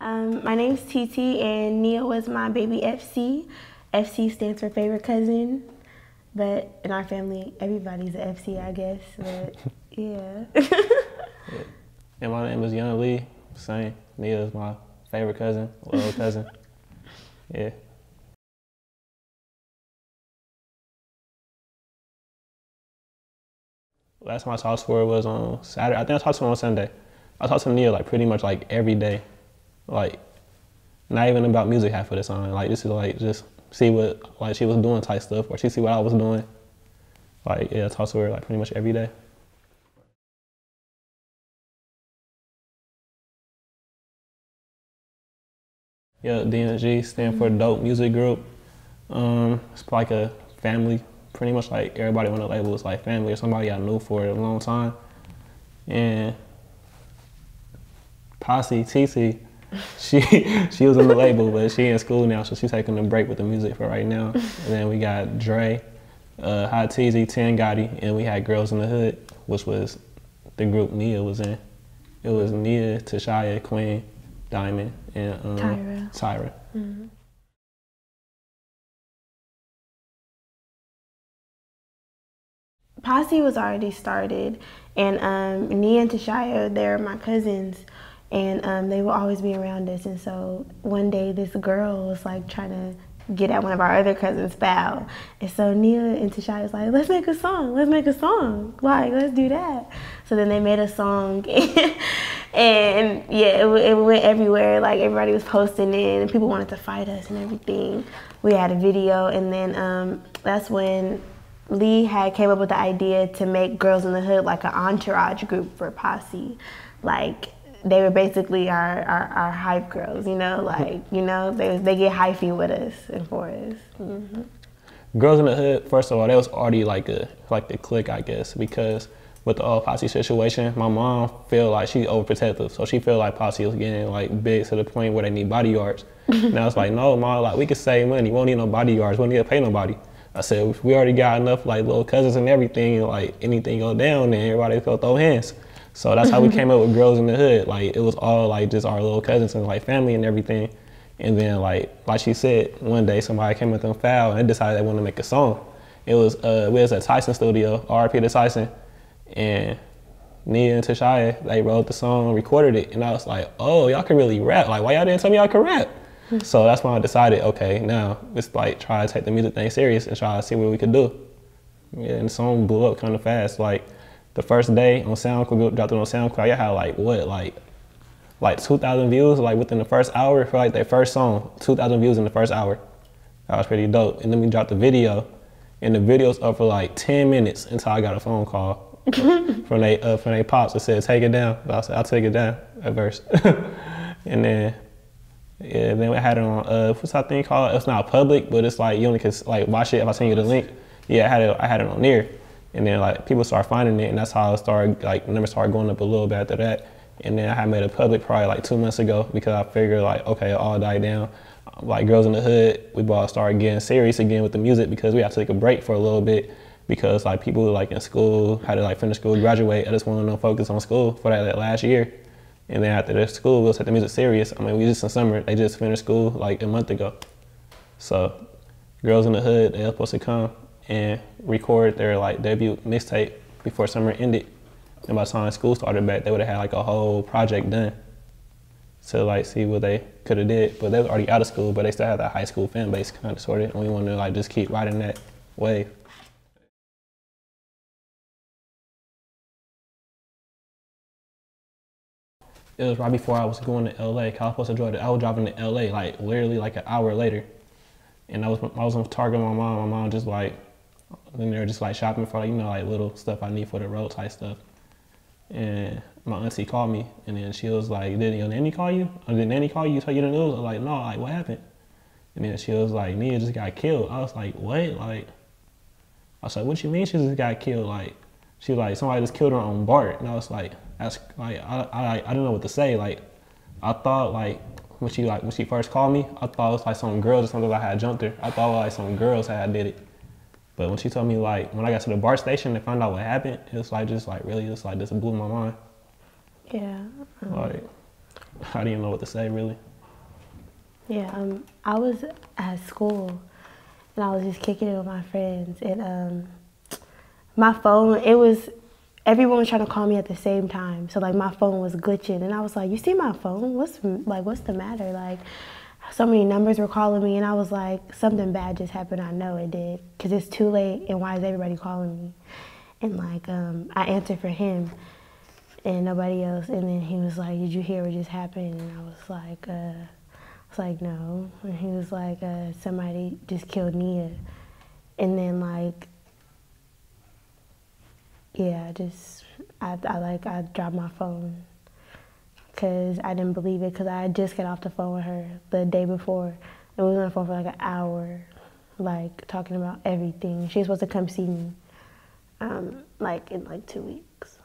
Um, my name's TT and Nia was my baby FC. FC stands for favorite cousin, but in our family, everybody's an FC, I guess. But yeah. yeah. And my name is Young Lee. Same. Nia is my favorite cousin, little cousin. Yeah. Last time I talked to her was on Saturday. I think I talked to her on Sunday. I talked to Nia like pretty much like every day. Like not even about music half of the time. Like this is like just see what like she was doing type stuff or she see what I was doing. Like yeah, talk to her like pretty much every day. Yeah, DMG stand for Dope Music Group. Um, it's like a family pretty much like everybody on the label was like family or somebody I knew for a long time. And Posse Ti Ti, she she was on the label, but she in school now, so she's taking a break with the music for right now. And then we got Dre, uh, Hot Teasy, Ten Gotti, and we had Girlz N The Hood, which was the group Nia was in. It was Nia, Tashaya, Queen, Diamond, and um, Tyra. Tyra. Mm-hmm. Posse was already started, and um, Nia and Tashaya, they're my cousins, and um, they will always be around us. And so one day, this girl was like trying to get at one of our other cousins, Foul. And so Nia and Tashaya was like, let's make a song, let's make a song, like, let's do that. So then they made a song, and yeah, it, it went everywhere. Like, everybody was posting it, and people wanted to fight us and everything. We had a video, and then um, that's when Lee had came up with the idea to make Girlz N The Hood like an entourage group for Posse. Like they were basically our, our, our hype girls, you know, like, you know, they, they get hyphy with us and for us. Mm-hmm. Girlz N The Hood, first of all, that was already like a like the click, I guess, because with the old Posse situation, my mom feel like she's overprotective, so she feel like Posse was getting like big to the point where they need bodyguards. and I was like, no, mom, like we could save money, we won't need no bodyguards, we don't need to pay nobody. I said, we already got enough like little cousins and everything, like anything go down, then everybody go throw hands. So that's how we came up with Girlz N The Hood. Like it was all like just our little cousins and like family and everything. And then like like she said, one day somebody came with them foul and they decided they wanted to make a song. It was uh we was at Tyson Studio, RP to Tyson, and Nia and Tashaya, they wrote the song, recorded it, and I was like, oh, y'all can really rap. Like why y'all didn't tell me y'all could rap? so that's when I decided, okay, now let's like try to take the music thing serious and try to see what we could do. Yeah, and the song blew up kind of fast. Like the first day on SoundCloud, dropped it on SoundCloud, I had like what, like like 2,000 views like within the first hour for like their first song, 2,000 views in the first hour. That was pretty dope. And then we dropped the video, and the video's up for like 10 minutes until I got a phone call from they uh, from they pops that said take it down. I said I'll take it down at first, and then yeah, then we had it on uh, what's that thing called? It's not public, but it's like you only can like watch it if I send you the link. Yeah, I had it. I had it on there, and then like people start finding it, and that's how I started like numbers started going up a little bit after that. And then I had made a public probably like two months ago because I figured like okay, it all died down. Um, like girls in the hood, we both started getting serious again with the music because we had to take a break for a little bit because like people like in school had to like finish school, graduate. I just wanted to focus on school for that, that last year. And then after the school, we'll take the music serious. I mean, we just in summer. They just finished school like a month ago. So, Girlz N The Hood, they were supposed to come and record their like debut mixtape before summer ended. And by the time school started back, they would have had like a whole project done to like see what they could have did. But they were already out of school, but they still had that high school fan base kind of sorted. And we wanted to like just keep riding that wave. it was right before I was going to LA. I was supposed to drive. I was driving to LA like literally like an hour later, and I was I was on Target with my mom. My mom just like, then they were just like shopping for like you know like little stuff I need for the road type stuff. And my auntie called me, and then she was like, "Did your nanny call you? Or did nanny call you? Tell you the news?" I was like, "No, like what happened?" And then she was like, "Nia just got killed." I was like, "What?" Like, I was like, "What you mean she just got killed?" Like, she was like, "Somebody just killed her on BART," and I was like that's like I, I I didn't know what to say. Like I thought like when she like when she first called me, I thought it was like some girls or something I had jumped her. I thought like some girls had did it. But when she told me like when I got to the BART station and found out what happened, it was like just like really just like just blew my mind. Yeah. Um, like I didn't even know what to say really. Yeah, um, I was at school and I was just kicking it with my friends and um, my phone, it was, everyone was trying to call me at the same time. So like my phone was glitching and I was like, you see my phone? What's like, what's the matter? Like so many numbers were calling me and I was like, something bad just happened. I know it did because it's too late and why is everybody calling me? And like, um, I answered for him and nobody else. And then he was like, did you hear what just happened? And I was like, uh, I was like, no. And he was like, uh, somebody just killed Nia. And then like, yeah, I just, I, I like, I dropped my phone because I didn't believe it because I just got off the phone with her the day before. And we was on the phone for like an hour, like talking about everything. She was supposed to come see me, um, like in like two weeks.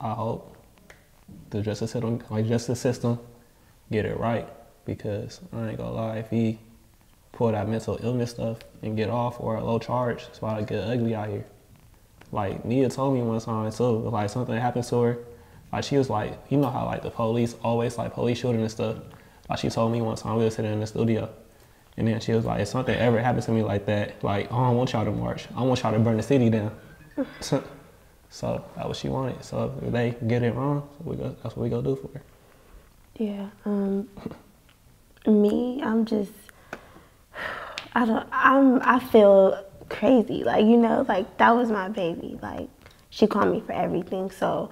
I hope the justice system, like justice system, get it right because I ain't gonna lie, if he pull that mental illness stuff and get off or a low charge, it's about to get ugly out here. Like Nia told me one time too, like something happened to her. Like she was like, you know how like the police always like police shooting and stuff. Like she told me one time we were sitting in the studio, and then she was like, if something ever happens to me like that, like I don't want y'all to march. I want y'all to burn the city down. So that's what she wanted. So if they get it wrong, we go, that's what we go do for her. Yeah. Um, me, I'm just, I don't, I'm, I feel crazy. Like, you know, like that was my baby. Like, she called me for everything. So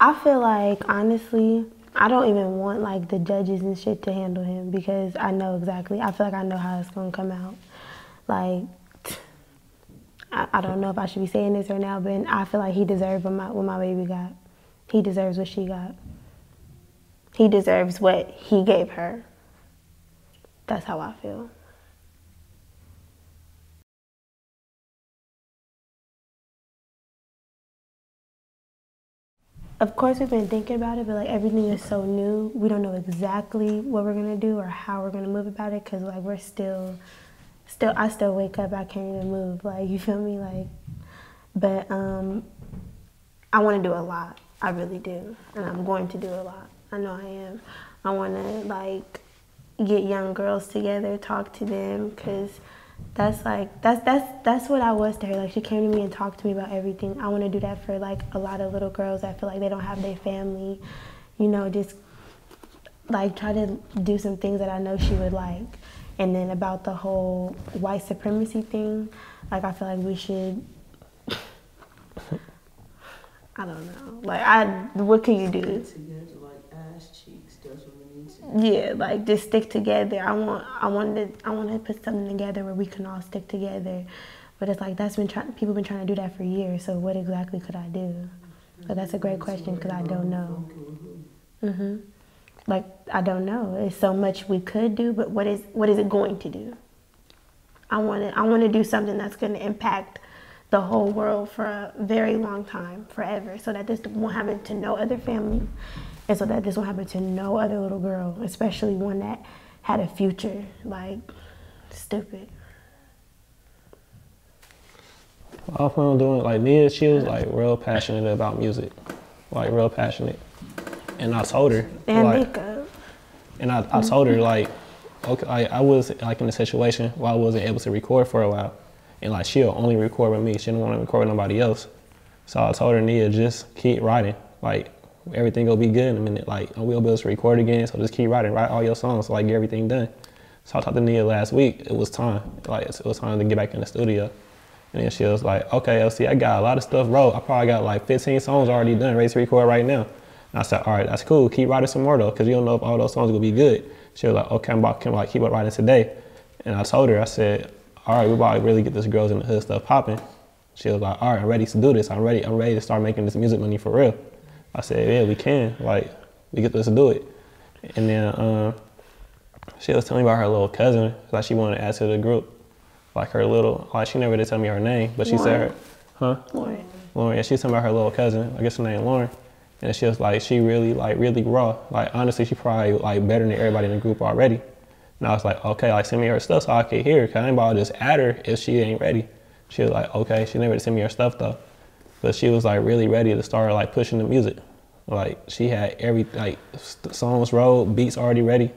I feel like, honestly, I don't even want like the judges and shit to handle him because I know exactly, I feel like I know how it's going to come out. Like, I, I, don't know if I should be saying this right now, but I feel like he deserves what my, what my baby got. He deserves what she got. He deserves what he gave her. That's how I feel. Of course, we've been thinking about it, but like everything is so new, we don't know exactly what we're gonna do or how we're gonna move about it because like we're still still I still wake up, I can't even move. Like you feel me? Like but um I wanna do a lot. I really do. And I'm going to do a lot. I know I am. I wanna like get young girls together, talk to them, cause that's like that's that's that's what I was to her. Like she came to me and talked to me about everything. I want to do that for like a lot of little girls that feel like they don't have their family. You know, just like try to do some things that I know she would like. And then about the whole white supremacy thing, like I feel like we should. I don't know. Like I, what can you do? Yeah, like just stick together. I want, I want to, I want to put something together where we can all stick together. But it's like that's been trying. People been trying to do that for years. So what exactly could I do? But that's a great question because I don't know. Mhm like I don't know. It's so much we could do, but what is what is it going to do? I want to I want to do something that's going to impact the whole world for a very long time, forever, so that this won't happen to no other family, and so that this won't happen to no other little girl, especially one that had a future. Like, stupid. I plan on doing like Nia. She was like real passionate about music, like real passionate. And I told her. And like, makeup. And I, I mm-hmm. told her like, okay, I, I was like in a situation where I wasn't able to record for a while, and like she'll only record with me. She didn't want to record with nobody else. So I told her, Nia, just keep writing. Like everything will be good in a minute. Like we'll be able to record again. So just keep writing, write all your songs, so, like get everything done. So I talked to Nia last week. It was time. Like it was time to get back in the studio. And then she was like, okay, LC, I got a lot of stuff wrote. I probably got like 15 songs already done, ready to record right now. And I said, all right, that's cool. Keep writing some more though, because you don't know if all those songs gonna be good. She was like, okay, I'm about to like keep on writing today. And I told her, I said, all right, we about to really get this girls in the hood stuff popping. She was like, all right, I'm ready to do this. I'm ready. I'm ready to start making this music money for real. I said, yeah, we can. Like, we get this to do it. And then um, she was telling me about her little cousin, like she wanted to add to the group. Like her little, like she never did tell me her name, but she Lauren. said her, huh? Lauren. Lauren, yeah, she was telling me about her little cousin. I guess her name Lauren. And she was like, she really, like, really raw. Like, honestly, she probably, like, better than everybody in the group already. And I was like, okay, like, send me her stuff so I can hear her. Cause I ain't about to just add her if she ain't ready. She was like, okay, she never send me her stuff though. But she was like really ready to start like pushing the music. Like she had every like songs wrote, beats already ready.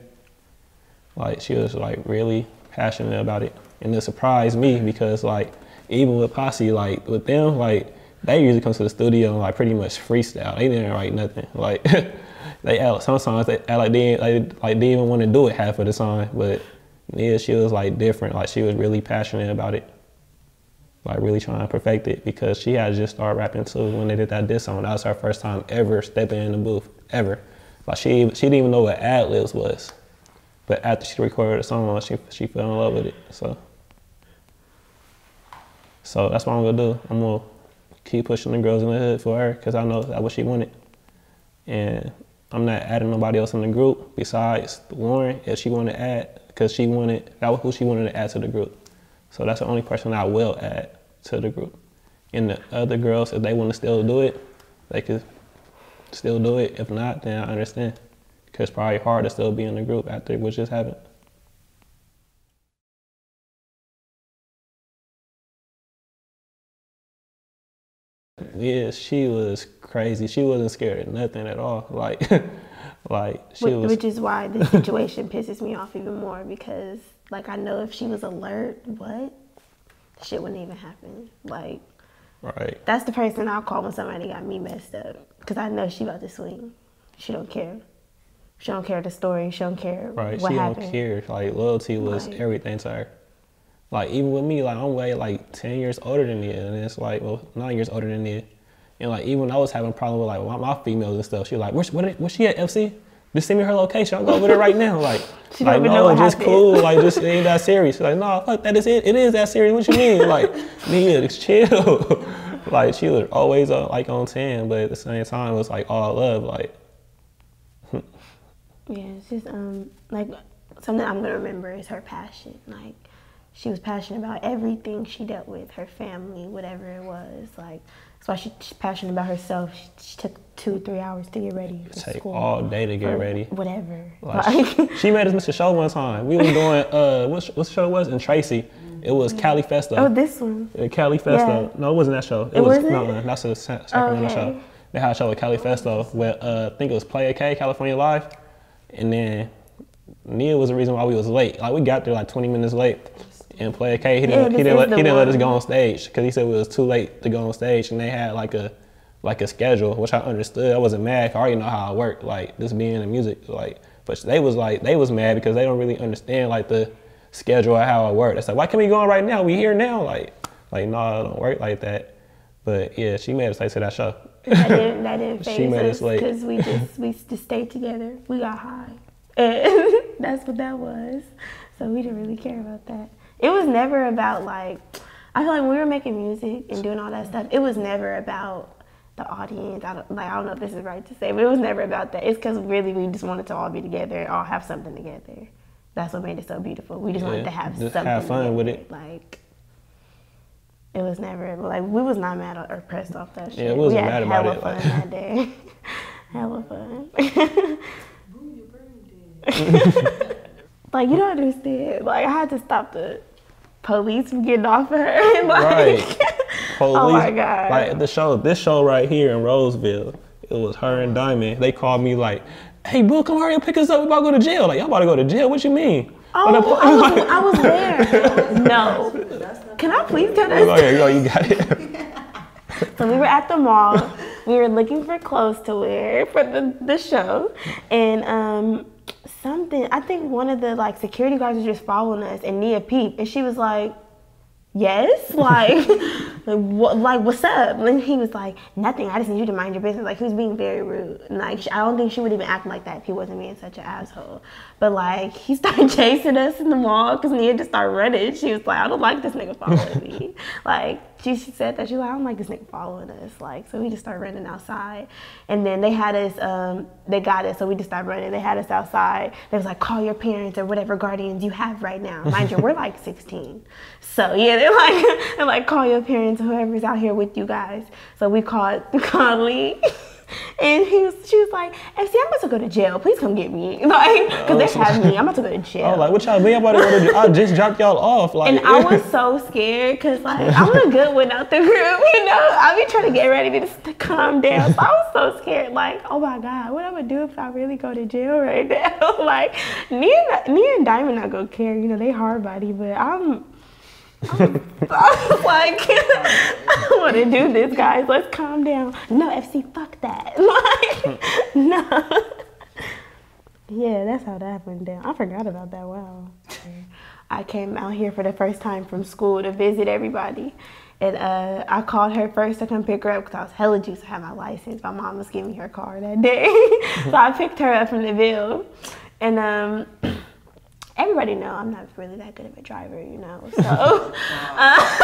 Like she was like really passionate about it, and it surprised me because like even with Posse, like with them, like they usually come to the studio and like pretty much freestyle. They didn't write nothing. Like they act, some songs they like they like, like they even want to do it half of the song, but yeah, she was like different. Like she was really passionate about it. Like really trying to perfect it because she had just started rapping too when they did that diss song. That was her first time ever stepping in the booth ever. Like she she didn't even know what ad libs was, but after she recorded the song, she she fell in love with it. So so that's what I'm gonna do. I'm gonna keep pushing the girls in the hood for her because I know that's what she wanted, and I'm not adding nobody else in the group besides Lauren if she wanted to add because she wanted that was who she wanted to add to the group. So that's the only person I will add to the group. And the other girls, if they want to still do it, they could still do it. If not, then I understand. Because it's probably hard to still be in the group after what just happened. Yeah, she was crazy. She wasn't scared of nothing at all. Like, like she which, was. Which is why the situation pisses me off even more because like I know if she was alert, what shit wouldn't even happen. Like, right. That's the person I'll call when somebody got me messed up because I know she about to swing. She don't care. She don't care the story. She don't care right. she happened. don't care. Like loyalty was everything to her. Like even with me, like I'm way like ten years older than you, and it's like well nine years older than you. And like even when I was having a problem with like my, my females and stuff, she was like, where's what, where's she at FC? Just send me her location. I'll go over there right now. Like, she like no, just cool. Like, just it ain't that serious. She's like, no, fuck that is it. It is that serious. What you mean? Like, nigga, just chill. like, she was always uh, like on ten, but at the same time, it was like all love. Like, yeah, it's just um like something I'm gonna remember is her passion. Like, she was passionate about everything she dealt with, her family, whatever it was. Like, that's why she, she's passionate about herself. She, she, took two, three hours to get ready for Take school. all day to get ready. Whatever. Like, she, she made us miss a show one time. We were doing uh, what, what show was in Tracy? It was Cali Festo. Oh, this one. Yeah, Cali Festo. Yeah. No, it wasn't that show. It, it was wasn't? no, that's the Sacramento okay. show. They had a show with Cali Festo where uh, I think it was Playa K, California Live, and then Nia was the reason why we was late. Like we got there like 20 minutes late. And play. K, he didn't, Yeah, he didn't, let, he didn't let us go on stage because he said it was too late to go on stage, and they had like a like a schedule, which I understood. I wasn't mad. I already know how it worked, like just being in music, like. But they was like they was mad because they don't really understand like the schedule of how it worked. It's like why can't we go on right now? We here now, like like no, it don't work like that. But yeah, she made us late to that show. That didn't, that didn't She made us us late. because we just we just stayed together. We got high, and that's what that was. So we didn't really care about that. It was never about like I feel like when we were making music and doing all that stuff, it was never about the audience. I don't like I don't know if this is right to say, but it was never about that. It's because really we just wanted to all be together and all have something together. That's what made it so beautiful. We just wanted to have just something. have fun with it. Like it was never like we was not mad or pressed off that shit. Yeah, we wasn't we had mad about hella it, fun like- that day. hella fun. like you don't understand. Like I had to stop the police from getting off of her. like, Right. Police, Oh my God. Like the show, this show right here in Roseville, it was her and Diamond. They called me like, "Hey, boo, come hurry up, pick us up. We about to go to jail." Like, y'all about to go to jail? What you mean? Oh, I was, I was there. no. Can I please tell Oh, yeah, yo, you got it. So we were at the mall. We were looking for clothes to wear for the, the show, and um, something. I think one of the like security guards was just following us, and Nia peeped, and she was like, "Yes, like, like, what, like what's up?" And he was like, "Nothing. I just need you to mind your business." Like he was being very rude. And, like I don't think she would even act like that if he wasn't being such an asshole. But like he started chasing us in the mall because Nia just started running. She was like, "I don't like this nigga following me." like she, she said that she was like, "I don't like this nigga following us." Like so we just started running outside, and then they had us. Um, they got us, so we just started running. They had us outside. They was like, "Call your parents or whatever guardians you have right now." Mind you, we're like 16, so yeah, they're like, they're like, "Call your parents, or whoever's out here with you guys." So we called, called Lee. And he was, she was like, "FC, I'm about to go to jail. Please come get me, like, cause they have me. I'm about to go to jail." I was like, what y'all mean? I'm about to go to I just dropped y'all off. Like, and I was so scared because like I'm the good one out the group, you know. I be trying to get ready to, to calm down. So I was so scared, like, oh my god, what I'm gonna do if I really go to jail right now? like, me and me and Diamond not gonna care, you know. They hard body, but I'm. I'm, I'm like, I want to do this, guys. Let's calm down. No, FC, fuck that. Like, no. Yeah, that's how that went down. I forgot about that. Wow. I came out here for the first time from school to visit everybody. And uh, I called her first to come pick her up because I was hella juiced to have my license. My mom was giving me her car that day. so I picked her up from the Ville. And um, everybody know I'm not really that good of a driver, you know. So, uh,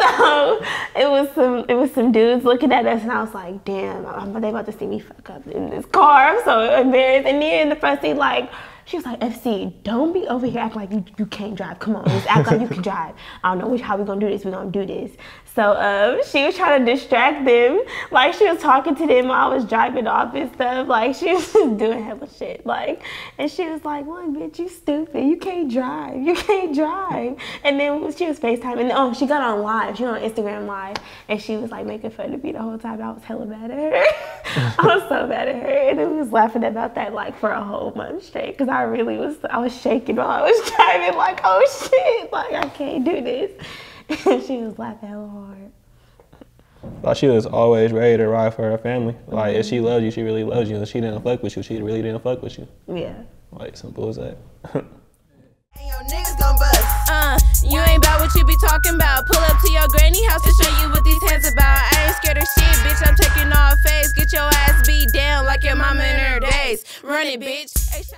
so it was some it was some dudes looking at us, and I was like, damn, I'm, they about to see me fuck up in this car. I'm so embarrassed. And then in the front seat, like. She was like, FC, don't be over here acting like you, you can't drive. Come on, just act like you can drive. I don't know which, how we're gonna do this. We're gonna do this. So um, she was trying to distract them. Like she was talking to them while I was driving off and stuff. Like she was just doing hella shit. Like, and she was like, "One bitch, you stupid. You can't drive. You can't drive." And then she was FaceTime. And oh, she got on live. She was on Instagram live, and she was like making fun of me the whole time. I was hella mad at her. I was so mad at her, and then we was laughing about that like for a whole month straight. Cause I really was. I was shaking while I was driving. Like, oh shit. Like I can't do this. And she was laughing hella hard. Like she was always ready to ride for her family. Like mm-hmm. if she loved you, she really loves you. If she didn't fuck with you, she really didn't fuck with you. Yeah. Like simple as that. Uh, you ain't about what you be talking about. Pull up to your granny house to show you what these hands about. I ain't scared of shit, bitch. I'm taking all face. Get your ass beat down like your mama in her days. Run it, bitch.